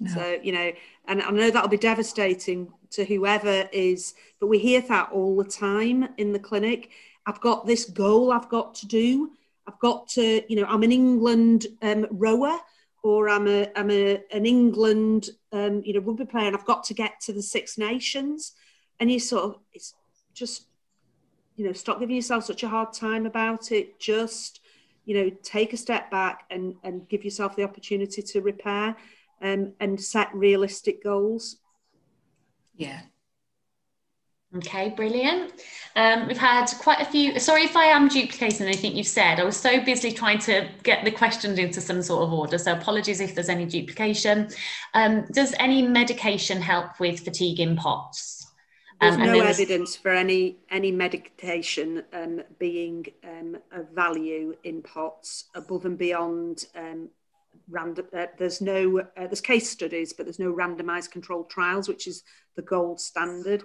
No. So, you know, and I know that'll be devastating to whoever is, but we hear that all the time in the clinic. I've got this goal I've got to do. I've got to, you know, I'm an England um, rower or I'm a I'm a an England um, you know rugby player and I've got to get to the Six Nations, and you sort of it's just you know stop giving yourself such a hard time about it. Just you know take a step back and and give yourself the opportunity to repair um, and set realistic goals. Yeah. Okay, brilliant. Um, we've had quite a few. Sorry if I am duplicating anything you've said. I was so busy trying to get the questions into some sort of order. So apologies if there's any duplication. Um, does any medication help with fatigue in POTS? There's um, no there was... evidence for any any medication um, being um, of value in POTS above and beyond um, random uh, there's no uh, there's case studies but there's no randomized controlled trials which is the gold standard.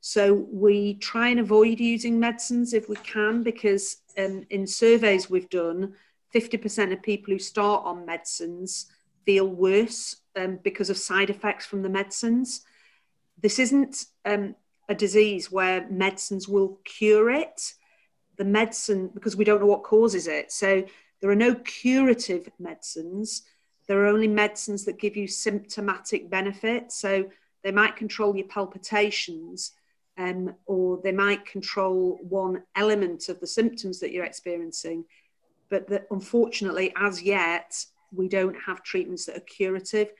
So we try and avoid using medicines if we can because um, in surveys we've done 50% of people who start on medicines feel worse um, because of side effects from the medicines. This isn't um, a disease where medicines will cure it the medicine because we don't know what causes it so there are no curative medicines. There are only medicines that give you symptomatic benefit. So they might control your palpitations, um, or they might control one element of the symptoms that you're experiencing. But that unfortunately, as yet, we don't have treatments that are curative,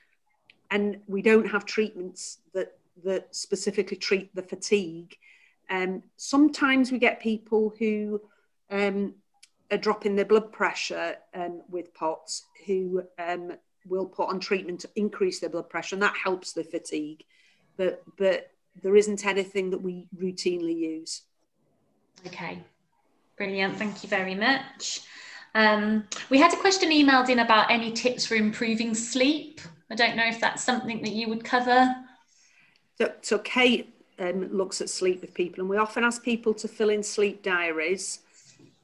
and we don't have treatments that that specifically treat the fatigue. Um, sometimes we get people who um, a drop in their blood pressure um, with POTS who um, will put on treatment to increase their blood pressure, and that helps the fatigue. But but there isn't anything that we routinely use. Okay, brilliant. Thank you very much. Um, we had a question emailed in about any tips for improving sleep. I don't know if that's something that you would cover. So, Kate um, looks at sleep with people, and we often ask people to fill in sleep diaries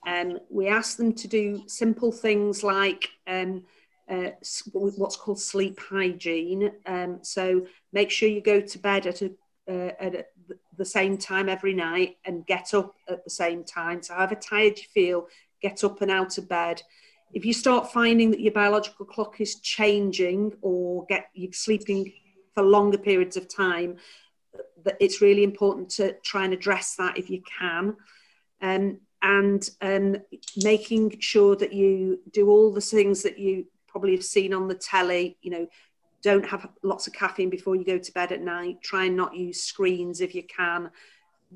um, we ask them to do simple things like um, uh, what's called sleep hygiene. Um, so make sure you go to bed at, a, uh, at the same time every night and get up at the same time. So however tired you feel, get up and out of bed. If you start finding that your biological clock is changing or get you're sleeping for longer periods of time, that it's really important to try and address that if you can. Um, and um, making sure that you do all the things that you probably have seen on the telly, you know, don't have lots of caffeine before you go to bed at night, try and not use screens if you can,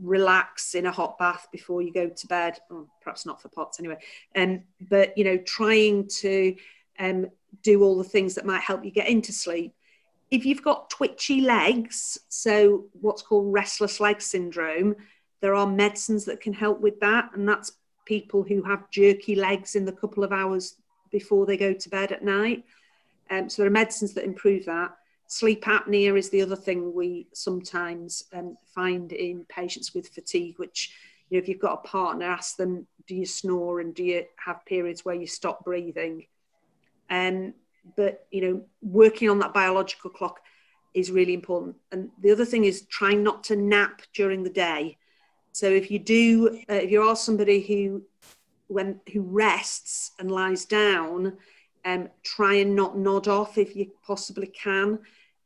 relax in a hot bath before you go to bed. Oh, perhaps not for pots anyway. Um, but you know, trying to um, do all the things that might help you get into sleep. If you've got twitchy legs, so what's called restless leg syndrome, there are medicines that can help with that, and that's people who have jerky legs in the couple of hours before they go to bed at night. Um, so there are medicines that improve that. Sleep apnea is the other thing we sometimes um, find in patients with fatigue, which, you know, if you've got a partner, ask them, do you snore and do you have periods where you stop breathing? Um, but, you know, working on that biological clock is really important. And the other thing is trying not to nap during the day. So if you do, uh, if you are somebody who, when who rests and lies down, um, try and not nod off if you possibly can.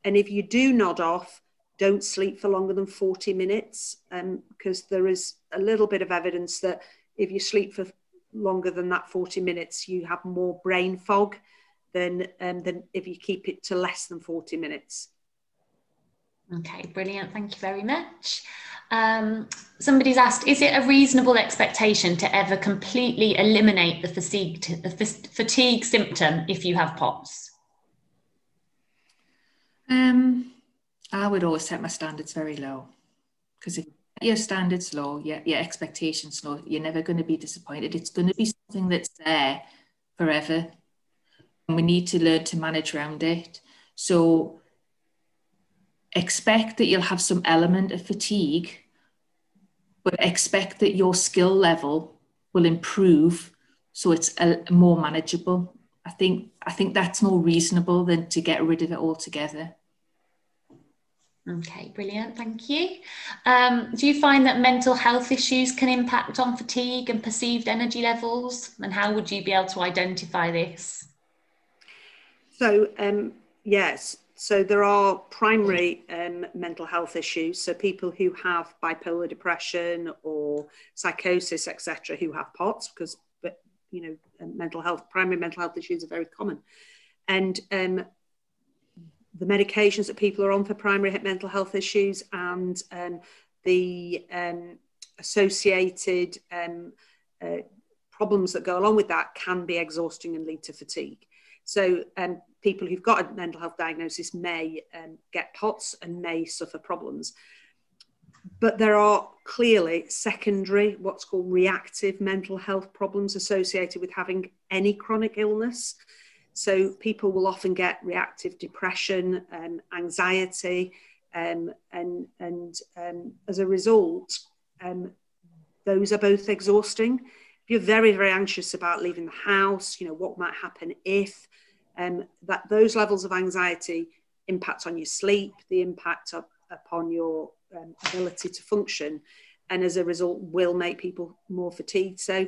And if you do nod off, don't sleep for longer than 40 minutes because um, there is a little bit of evidence that if you sleep for longer than that 40 minutes, you have more brain fog than, um, than if you keep it to less than 40 minutes. Okay, brilliant. Thank you very much. Um, somebody's asked, is it a reasonable expectation to ever completely eliminate the fatigue, the fatigue symptom if you have POTS? Um, I would always set my standards very low because if your standards low, your, your expectations low, you're never going to be disappointed. It's going to be something that's there forever. We need to learn to manage around it. So expect that you'll have some element of fatigue, but expect that your skill level will improve so it's a, more manageable I think I think that's more reasonable than to get rid of it altogether. Okay, brilliant. Thank you. Um, do you find that mental health issues can impact on fatigue and perceived energy levels? And how would you be able to identify this? So, um, yes, so there are primary um, mental health issues. So, people who have bipolar depression or psychosis, etc., who have POTS, because you know, mental health, primary mental health issues are very common. And um, the medications that people are on for primary mental health issues and um, the um, associated um, uh, problems that go along with that can be exhausting and lead to fatigue. So um, people who've got a mental health diagnosis may um, get POTS and may suffer problems but there are clearly secondary, what's called reactive mental health problems associated with having any chronic illness. So people will often get reactive depression and anxiety, um, and and um, as a result, um, those are both exhausting. If you're very very anxious about leaving the house, you know what might happen if, um, that those levels of anxiety impact on your sleep, the impact of, upon your um, ability to function, and as a result, will make people more fatigued. So,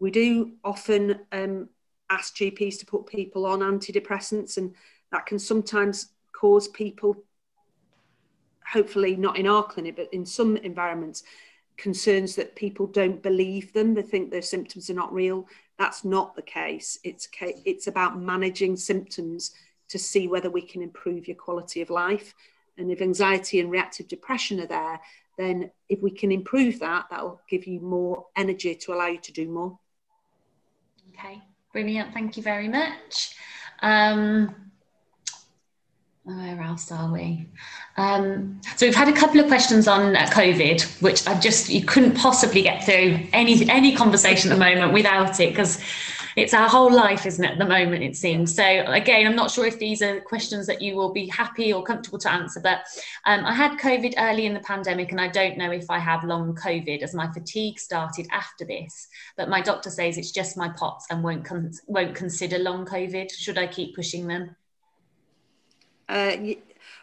we do often um, ask GPs to put people on antidepressants, and that can sometimes cause people, hopefully not in our clinic, but in some environments, concerns that people don't believe them. They think their symptoms are not real. That's not the case. It's it's about managing symptoms to see whether we can improve your quality of life. And if anxiety and reactive depression are there, then if we can improve that, that'll give you more energy to allow you to do more. Okay, brilliant. Thank you very much. Um, where else are we? Um, so we've had a couple of questions on uh, COVID, which I just you couldn't possibly get through any any conversation at the moment without it because it's our whole life, isn't it, at the moment, it seems. So, again, I'm not sure if these are questions that you will be happy or comfortable to answer, but um, I had COVID early in the pandemic, and I don't know if I have long COVID as my fatigue started after this. But my doctor says it's just my POTS and won't, con- won't consider long COVID. Should I keep pushing them? Uh,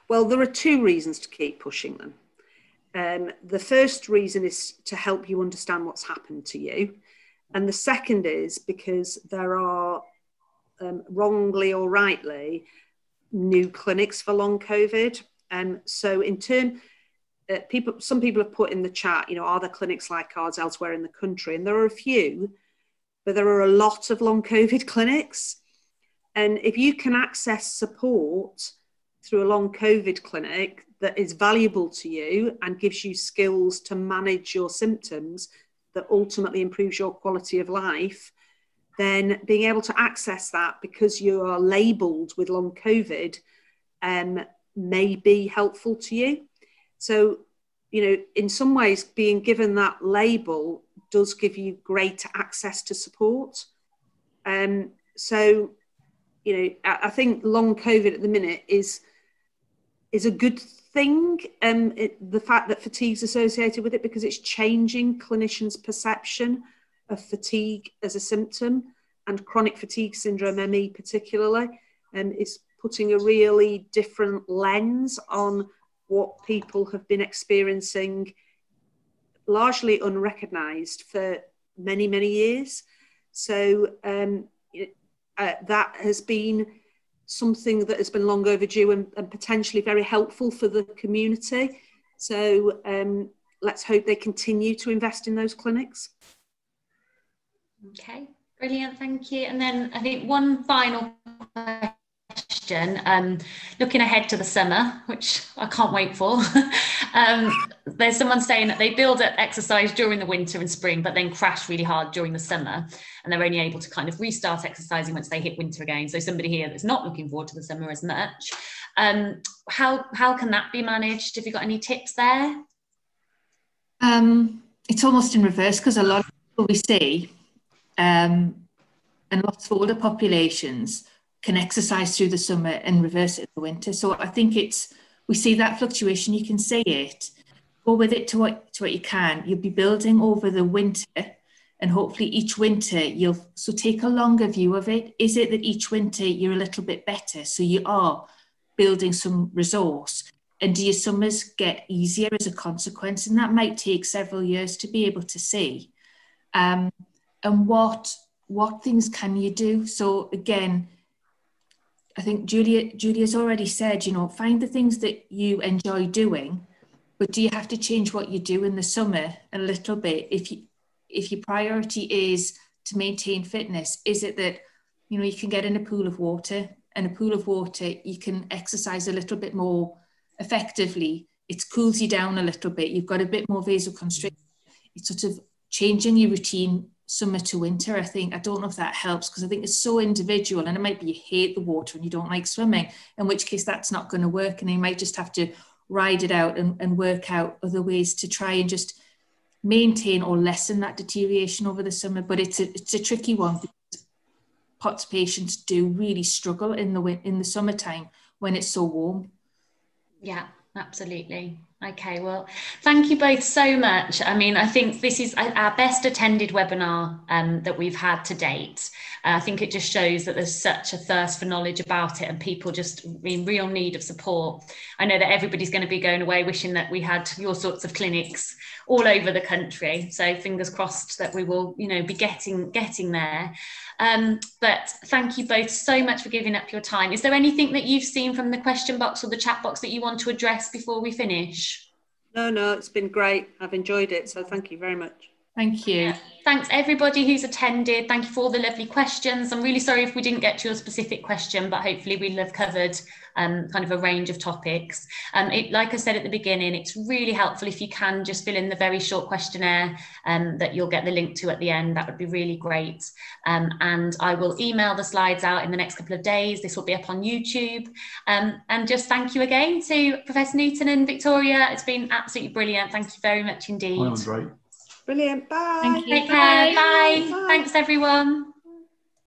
well, there are two reasons to keep pushing them. Um, the first reason is to help you understand what's happened to you. And the second is because there are, um, wrongly or rightly, new clinics for long COVID. And um, so, in turn, uh, people, some people have put in the chat, you know, are there clinics like ours elsewhere in the country? And there are a few, but there are a lot of long COVID (laughs) clinics. And if you can access support through a long COVID clinic, that is valuable to you and gives you skills to manage your symptoms that ultimately improves your quality of life, then being able to access that because you are labelled with long COVID um, may be helpful to you. So, you know, in some ways, being given that label does give you greater access to support. Um, so, you know, I, I think long COVID at the minute is is a good thing. Um, it, the fact that fatigue is associated with it because it's changing clinicians' perception of fatigue as a symptom and chronic fatigue syndrome ME particularly, and um, is putting a really different lens on what people have been experiencing largely unrecognized for many many years so um, uh, that has been something that has been long overdue and, and potentially very helpful for the community. So um, let's hope they continue to invest in those clinics. Okay, brilliant, thank you. And then I think one final question, um, looking ahead to the summer, which I can't wait for. (laughs) um, there's someone saying that they build up exercise during the winter and spring, but then crash really hard during the summer. And they're only able to kind of restart exercising once they hit winter again. So somebody here that's not looking forward to the summer as much. Um, how, how can that be managed? Have you got any tips there? Um, it's almost in reverse because a lot of people we see um, and lots of older populations can exercise through the summer and reverse it in the winter. So I think it's we see that fluctuation. You can see it. Go with it to what to what you can. You'll be building over the winter, and hopefully each winter you'll so take a longer view of it. Is it that each winter you're a little bit better, so you are building some resource, and do your summers get easier as a consequence? And that might take several years to be able to see. Um, and what what things can you do? So again I think Julia Julia's already said, you know, find the things that you enjoy doing, but do you have to change what you do in the summer a little bit? If you if your priority is to maintain fitness, is it that you know you can get in a pool of water and a pool of water you can exercise a little bit more effectively. It cools you down a little bit. You've got a bit more vasoconstriction. It's sort of changing your routine summer to winter. I think I don't know if that helps because I think it's so individual, and it might be you hate the water and you don't like swimming, in which case that's not going to work, and you might just have to ride it out and, and work out other ways to try and just maintain or lessen that deterioration over the summer. But it's a it's a tricky one because POTS patients do really struggle in the in the summertime when it's so warm. Yeah, absolutely. Okay, well, thank you both so much. I mean, I think this is our best attended webinar um, that we've had to date. Uh, I think it just shows that there's such a thirst for knowledge about it and people just in real need of support. I know that everybody's going to be going away wishing that we had your sorts of clinics all over the country. So fingers crossed that we will, you know, be getting getting there. Um, but thank you both so much for giving up your time. Is there anything that you've seen from the question box or the chat box that you want to address before we finish? No, no, it's been great. I've enjoyed it. So thank you very much. Thank you. Thanks everybody who's attended. Thank you for all the lovely questions. I'm really sorry if we didn't get to your specific question, but hopefully we'll have covered um, kind of a range of topics. Um, it, like I said at the beginning, it's really helpful if you can just fill in the very short questionnaire um, that you'll get the link to at the end. That would be really great. Um, and I will email the slides out in the next couple of days. This will be up on YouTube. Um, and just thank you again to Professor Newton and Victoria. It's been absolutely brilliant. Thank you very much indeed. Great. Brilliant. Bye. Thank you. Take care. Bye. Bye. Thanks, everyone.